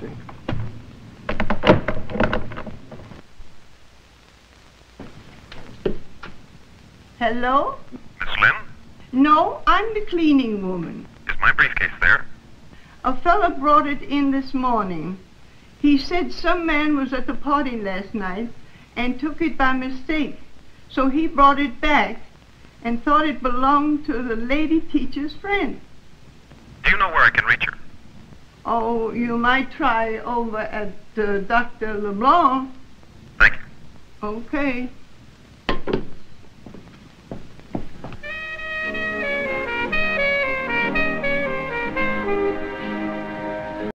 see. Hello? Miss Lynn, No, I'm the cleaning woman. is my briefcase there? A fella brought it in this morning. He said some man was at the party last night and took it by mistake. So he brought it back and thought it belonged to the lady teacher's friend. Do you know where I can reach her? Oh, you might try over at uh, Dr. LeBlanc. Thank you. Okay.